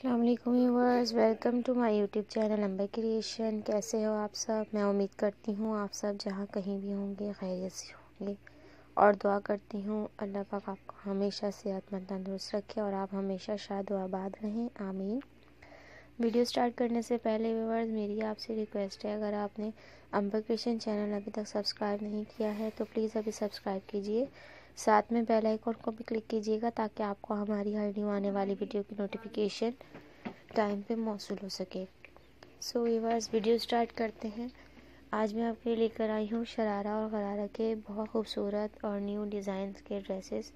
Allam viewers welcome to my YouTube channel Ambar creation कैसे हो आप सब? मैं उम्मीद करती हूँ आप सब जहाँ कहीं भी होंगे, खैरियत से होंगे। और दुआ करती हूँ, अल्लाह पाक आपको हमेशा सेहतमंद तंदुरुस्त रखे और आप हमेशा शाद आबाद रहें। आमीन। वीडियो स्टार्ट करने से पहले व्यूवर्स मेरी आपसे रिक्वेस्ट है, अगर आपने अम्बर क्रिएशन चैनल अभी तक सब्सक्राइब नहीं किया है तो प्लीज़ अभी सब्सक्राइब कीजिए। साथ में बेल आइकॉन को भी क्लिक कीजिएगा ताकि आपको हमारी हर न्यू आने वाली वीडियो की नोटिफिकेशन टाइम पे मौसू हो सके। सो वीवर्स वीडियो स्टार्ट करते हैं। आज मैं आपके लिए लेकर आई हूँ शरारा और गरारा के बहुत खूबसूरत और न्यू डिज़ाइन के ड्रेसेस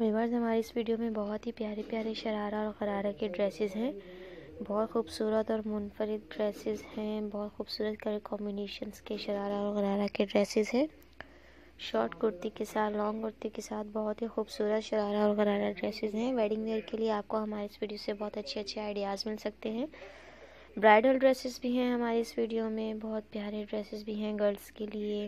वीवर्स हमारी इस वीडियो में बहुत ही प्यारे प्यारे शरारा और गरारा के ड्रेसेस हैं। बहुत खूबसूरत और मुनफरद ड्रेसेस हैं। बहुत खूबसूरत कलर कॉम्बिनेशन के शरारा और गरारा के ड्रेसेस हैं। शॉर्ट कुर्ती के साथ, लॉन्ग कुर्ती के साथ बहुत ही खूबसूरत शरारा और गरारा ड्रेसेस हैं। वेडिंग वेयर के लिए आपको हमारे इस वीडियो से बहुत अच्छे अच्छे आइडियाज़ मिल सकते हैं। ब्राइडल ड्रेसेस भी हैं हमारे इस वीडियो में, बहुत प्यारे ड्रेसेस भी हैं गर्ल्स के लिए,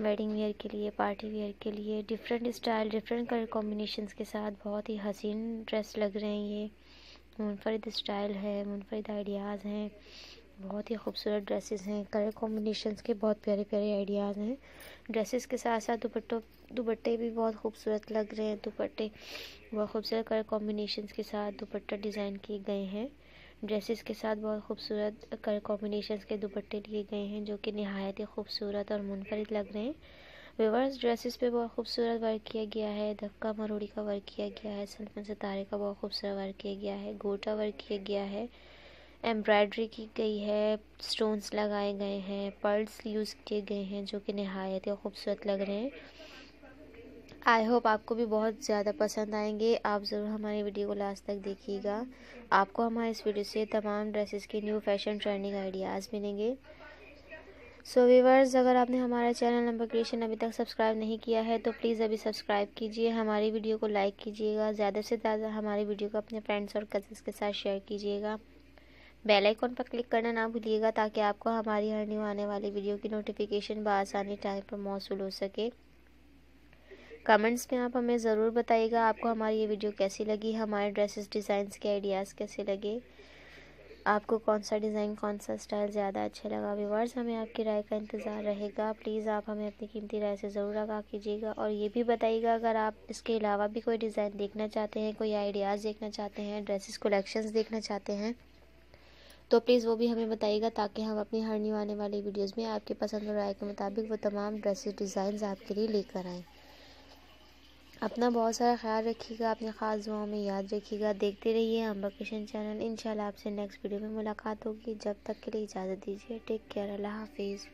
वेडिंग वेयर के लिए, पार्टी वेयर के लिए, different style, different colour combinations के साथ बहुत ही हसीन ड्रेस लग रहे हैं ये। मुनफरद स्टाइल है, मुनफरद आइडियाज़ हैं। बहुत ही खूबसूरत ड्रेसेस हैं। कलर कॉम्बिनेशंस के बहुत प्यारे प्यारे आइडियाज़ हैं। ड्रेसेस के साथ साथ दुपट्टों, दुपट्टे भी बहुत खूबसूरत लग रहे हैं। दुपट्टे, बहुत खूबसूरत कलर कॉम्बिनेशंस के साथ दुपट्टा डिज़ाइन किए गए हैं। ड्रेसेस के साथ बहुत खूबसूरत कलर कॉम्बिनेशंस के दुपट्टे लिए गए हैं, जो कि नहायत ही खूबसूरत और मुनफरद लग रहे हैं। विवर्स ड्रेसेस पे बहुत खूबसूरत वर्क किया गया है। धक्का मरोड़ी का वर्क किया गया है। सलमन सितारे का बहुत खूबसूरत वर्क किया गया है। गोटा वर्क किया गया है। एम्ब्रॉयड्री की गई है स्टोन्स लगाए गए हैं पर्ल्स यूज़ किए गए हैं, जो कि नहायत ही खूबसूरत लग रहे हैं। आई होप आपको भी बहुत ज़्यादा पसंद आएँगे। आप ज़रूर हमारी वीडियो को लास्ट तक देखिएगा। आपको हमारे इस वीडियो से तमाम ड्रेसेस के न्यू फ़ैशन ट्रेंडिंग आइडियाज़ मिलेंगे। सो वीवर्स अगर आपने हमारा चैनल नंबर क्रिएशन अभी तक सब्सक्राइब नहीं किया है तो प्लीज़ अभी सब्सक्राइब कीजिए, हमारी वीडियो को लाइक कीजिएगा, ज़्यादा से ज़्यादा हमारी वीडियो को अपने फ्रेंड्स और कज़न्स के साथ शेयर कीजिएगा। बेल आइकॉन पर क्लिक करना ना भूलिएगा ताकि आपको हमारी हर न्यू आने वाली वीडियो की नोटिफिकेशन बसानी टाइम पर मौसू हो सके। कमेंट्स में आप हमें ज़रूर बताइएगा आपको हमारी ये वीडियो कैसी लगी, हमारे ड्रेसेस डिज़ाइंस के आइडियाज़ कैसे लगे, आपको कौन सा डिज़ाइन, कौन सा स्टाइल ज़्यादा अच्छा लगा, व्यूवर्स, हमें आपकी राय का इंतज़ार रहेगा। प्लीज़ आप हमें अपनी कीमती राय से ज़रूर आगा कीजिएगा और ये भी बताइएगा अगर आप इसके अलावा भी कोई डिज़ाइन देखना चाहते हैं, कोई आइडियाज़ देखना चाहते हैं, ड्रेसेस, कलेक्शंस देखना चाहते हैं तो प्लीज़ वो भी हमें बताइएगा ताकि हम अपनी हर न्यू आने वाली वीडियोज़ में आपके पसंद और राय के मुताबिक वो तमाम ड्रेसेस डिज़ाइन आपके लिए लेकर आएँ। अपना बहुत सारा ख्याल रखिएगा, अपने ख़ास दुआओं में याद रखिएगा। देखते रहिए हम किशन चैनल इन आपसे नेक्स्ट वीडियो में मुलाकात होगी। जब तक के लिए इजाज़त दीजिए। टेक केयर अल्लाह हाफिज़।